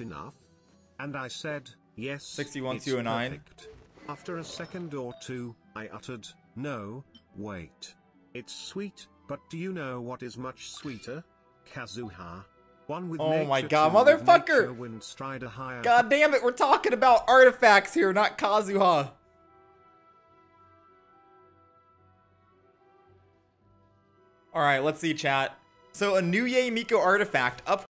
enough? And I said, yes. 61 it's perfect. After a second or two, I uttered, no, wait. It's sweet, but do you know what is much sweeter? Kazuha. One with Oh my God, motherfucker! God damn it, we're talking about artifacts here, not Kazuha. Alright, let's see, chat. So a new Yae Miko artifact up